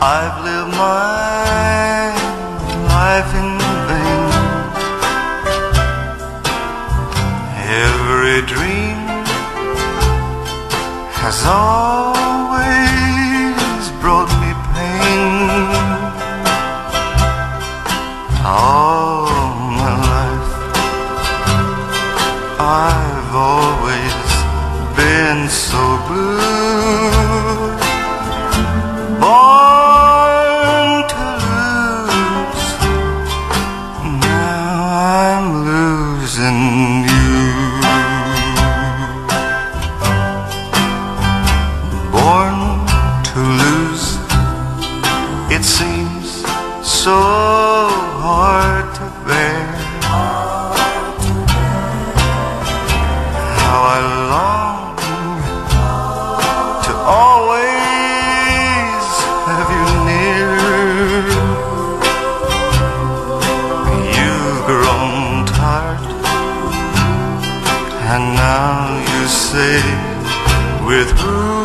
live my life in vain. Every dream has always brought me pain. All my life, I've always been so blue. so hard to bear. How I long to always have you near. You've grown tired, and now you say, with who?